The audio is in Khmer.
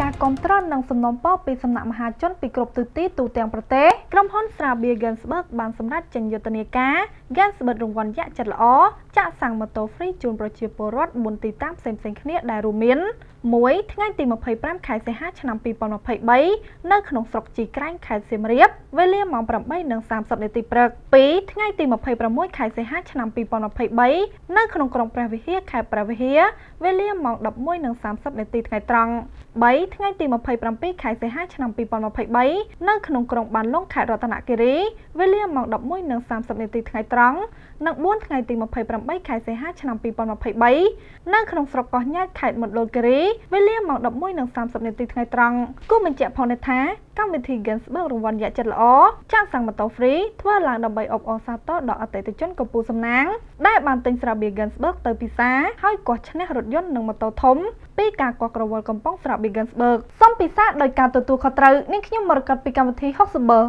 គ្រប់គ្រងនិងសំណូមពរពីសំណាក់មហាជនពីគ្រប់ទិសទីទូទាំងប្រទេសក្រុមហ៊ុនស្រាបៀ Gensberg បានសម្រេចចេញយុទ្ធនាការ Gensberg រង្វាន់យក្សចិត្តល្អចាក់សាំងម៉ូតូ free ជូនប្រជាពលរដ្ឋ4ទីតាំងផ្សេងៗគ្នាដែលរួមមាន1ថ្ងៃទី25ខែសីហាឆ្នាំ2023នៅក្នុងស្រុកជីក្រែងខេត្តសៀមរាបវេលាម៉ោង8:30នាទីព្រឹក2ថ្ងៃទី26ខែសីហាឆ្នាំ2023នៅក្នុងក្រុងព្រះវិហារខេត្តព្រះវិហារវេលាម៉ោង11:30នាទីថ្ងៃត្រង់3ថ្ងៃទី27ខែសីហាឆ្នាំ2023នៅក្នុងក្រុងបានលុងខេត្តរតនគិរីវេលាម៉ោង11:30នាទីថ្ងៃត្រង់និង4ថ្ងៃទី28ខែសីហាឆ្នាំ2023នៅក្នុងស្រុកកោះញ៉ាតខេត្តមណ្ឌលគិរីវេលាម៉ោង11:30នាទីថ្ងៃត្រង់គូបញ្ជាក់ផងថា កម្មវិធី Gensberg រង្វាន់យក្សចិត្តល្អចាក់សាំងម៉ូតូ free ធ្វើឡើងដើម្បីអបអរសាទរដល់អតិថិជនកំពូលសំណាងដែលបានទិញស្រាបៀរ Gensberg ទៅពិសាហើយគាស់ឈ្នះរថយន្តនិងម៉ូតូធំពីការកក់ក្រវិលកំប៉ុងស្រាបៀរ Gensberg សំពិសាដោយការទទួលខុសត្រូវនាងខ្ញុំមរកតពីកម្មវិធី60 Ber